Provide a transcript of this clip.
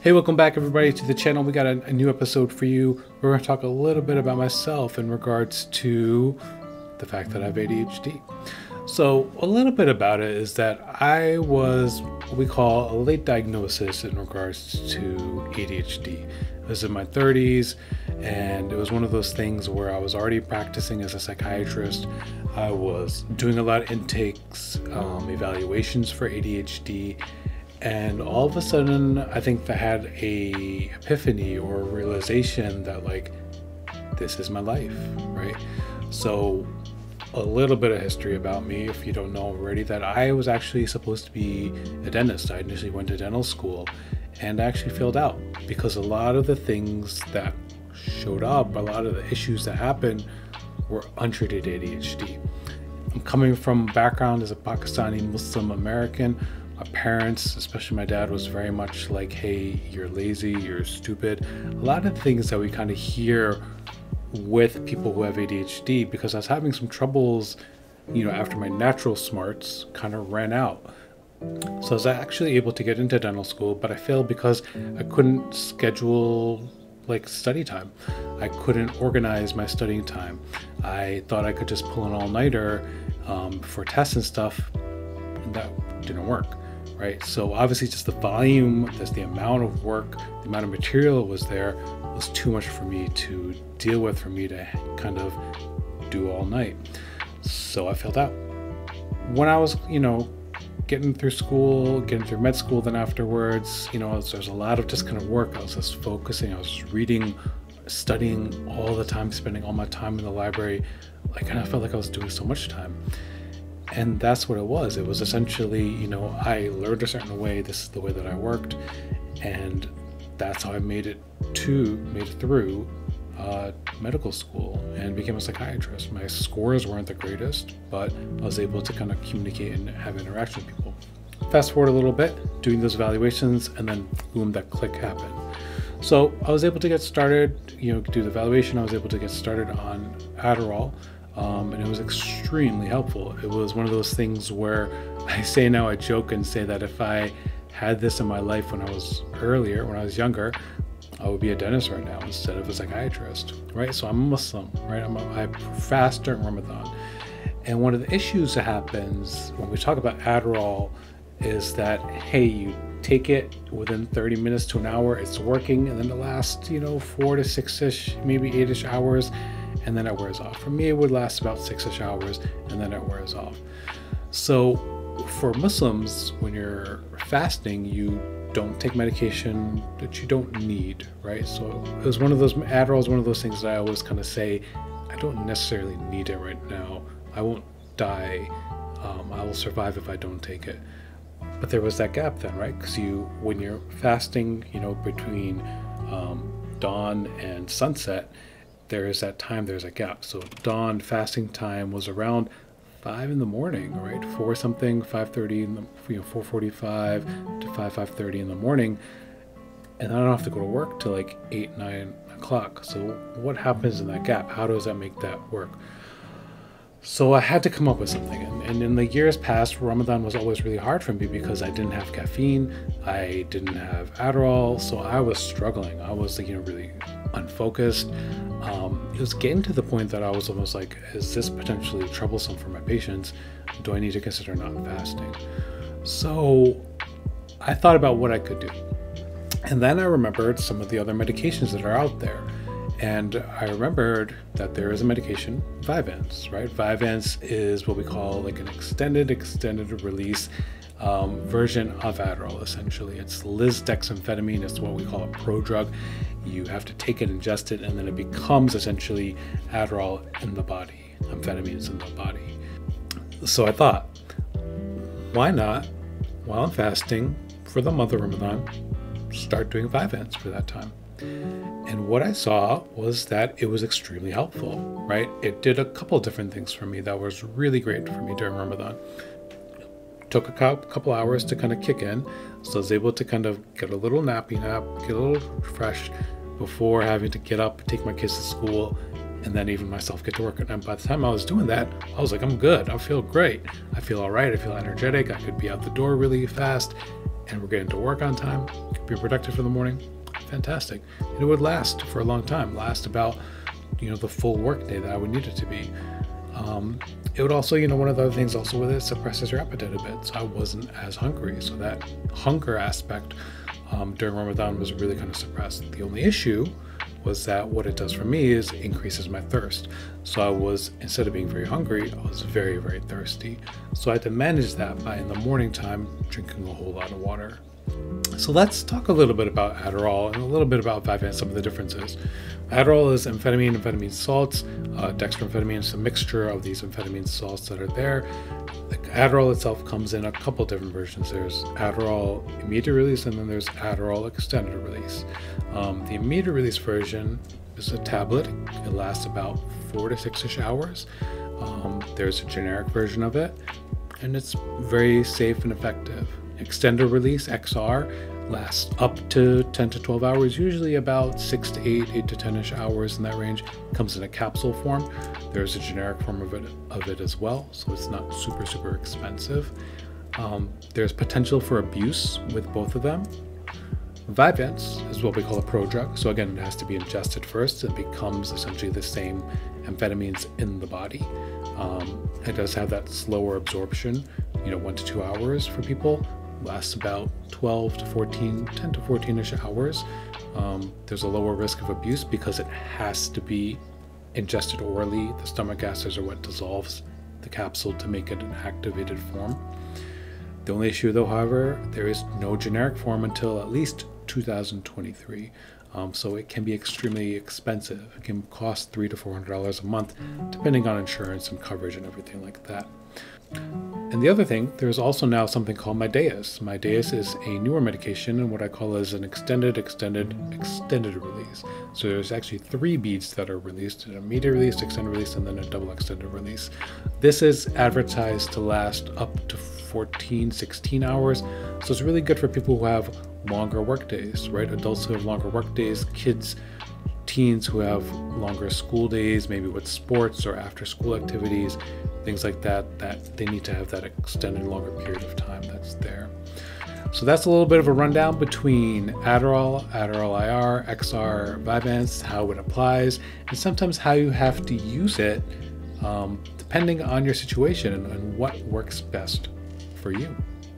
Hey, welcome back everybody to the channel. We got a, a new episode for you. We're going to talk a little bit about myself in regards to the fact that I have ADHD. So, a little bit about it is that I was what we call a late diagnosis in regards to ADHD. I was in my 30s, and it was one of those things where I was already practicing as a psychiatrist. I was doing a lot of intakes, um, evaluations for ADHD, and all of a sudden, I think I had a epiphany or realization that like this is my life, right? So a little bit of history about me, if you don't know already, that I was actually supposed to be a dentist. I initially went to dental school and actually failed out because a lot of the things that showed up, a lot of the issues that happened were untreated ADHD. I'm coming from background as a Pakistani Muslim American. Parents, especially my dad, was very much like, hey, you're lazy, you're stupid. A lot of things that we kind of hear with people who have ADHD because I was having some troubles, you know, after my natural smarts kind of ran out. So I was actually able to get into dental school, but I failed because I couldn't schedule like study time. I couldn't organize my studying time. I thought I could just pull an all nighter um, for tests and stuff, that didn't work. Right. So obviously, just the volume, just the amount of work, the amount of material was there was too much for me to deal with, for me to kind of do all night. So I failed out. When I was, you know, getting through school, getting through med school, then afterwards, you know, there's a lot of just kind of work. I was just focusing, I was reading, studying all the time, spending all my time in the library. I kind of felt like I was doing so much time. And that's what it was. It was essentially, you know, I learned a certain way, this is the way that I worked, and that's how I made it to made it through uh, medical school and became a psychiatrist. My scores weren't the greatest, but I was able to kind of communicate and have interaction with people. Fast forward a little bit, doing those evaluations, and then boom, that click happened. So I was able to get started, you know, do the evaluation. I was able to get started on Adderall, um, and it was extremely helpful. It was one of those things where I say now, I joke and say that if I had this in my life when I was earlier, when I was younger, I would be a dentist right now instead of a psychiatrist, right? So I'm a Muslim, right? I'm a, I fast during Ramadan. And one of the issues that happens when we talk about Adderall is that, hey, you take it within 30 minutes to an hour, it's working, and then the last, you know, four to six ish, maybe eight ish hours, and then it wears off. For me, it would last about six ish hours, and then it wears off. So for Muslims, when you're fasting, you don't take medication that you don't need, right? So it was one of those Adderall is one of those things that I always kind of say, I don't necessarily need it right now. I won't die. Um, I will survive if I don't take it. But there was that gap then, right? Because you, when you're fasting, you know, between um, dawn and sunset, there is that time. There's a gap. So dawn fasting time was around five in the morning, right? Four something, five thirty, you know, four forty-five to five five thirty in the morning, and I don't have to go to work till like eight nine o'clock. So what happens in that gap? How does that make that work? So I had to come up with something, and, and in the years past, Ramadan was always really hard for me because I didn't have caffeine, I didn't have Adderall, so I was struggling. I was, you know, really unfocused. It was getting to the point that I was almost like, is this potentially troublesome for my patients? Do I need to consider not fasting? So I thought about what I could do. And then I remembered some of the other medications that are out there. And I remembered that there is a medication, Vyvanse, right? Vyvanse is what we call like an extended, extended release um, version of Adderall, essentially. It's lisdexamfetamine, it's what we call a prodrug. You have to take it, ingest it, and then it becomes essentially Adderall in the body, amphetamines in the body. So I thought, why not, while I'm fasting for the month of Ramadan, start doing Vyvanse for that time? And what I saw was that it was extremely helpful, right? It did a couple different things for me that was really great for me during Ramadan. Took a couple hours to kind of kick in, so I was able to kind of get a little nappy nap, get a little refreshed before having to get up, take my kids to school, and then even myself get to work. And by the time I was doing that, I was like, I'm good. I feel great. I feel all right. I feel energetic. I could be out the door really fast. and we're getting to work on time, be productive for the morning, fantastic. And it would last for a long time, last about you know the full work day that I would need it to be. Um, it would also, you know, one of the other things also with it suppresses your appetite a bit. So I wasn't as hungry. So that hunger aspect um, during Ramadan was really kind of suppressed. The only issue was that what it does for me is increases my thirst. So I was, instead of being very hungry, I was very, very thirsty. So I had to manage that by in the morning time drinking a whole lot of water. So let's talk a little bit about Adderall and a little bit about Vyvanse, and some of the differences. Adderall is amphetamine, amphetamine salts. Uh, dextroamphetamine is a mixture of these amphetamine salts that are there. Adderall itself comes in a couple different versions. There's Adderall immediate release, and then there's Adderall extended release. Um, the immediate release version is a tablet. It lasts about four to six-ish hours. Um, there's a generic version of it, and it's very safe and effective. Extended release XR lasts up to 10 to 12 hours, usually about 6 to 8, 8 to 10ish hours in that range. Comes in a capsule form. There's a generic form of it, of it as well, so it's not super, super expensive. Um, there's potential for abuse with both of them. Vyvanse is what we call a prodrug. So again, it has to be ingested first. It becomes essentially the same amphetamines in the body. Um, it does have that slower absorption, you know, one to two hours for people, lasts about 12 to 14, 10 to 14 ish hours. Um, there's a lower risk of abuse because it has to be ingested orally. The stomach acids are what dissolves the capsule to make it an activated form. The only issue, though, however, there is no generic form until at least 2023. Um, so it can be extremely expensive. It can cost three to four hundred dollars a month, depending on insurance and coverage and everything like that. And the other thing, there's also now something called Mydayis. Mydayis is a newer medication and what I call as an extended, extended, extended release. So there's actually three beads that are released, an immediate release, extended release, and then a double extended release. This is advertised to last up to 14, 16 hours. So it's really good for people who have longer work days, right? Adults who have longer work days, kids teens who have longer school days, maybe with sports or after school activities, things like that, that they need to have that extended longer period of time that's there. So that's a little bit of a rundown between Adderall, Adderall IR, XR, Vyvanse, how it applies, and sometimes how you have to use it um, depending on your situation and, and what works best for you.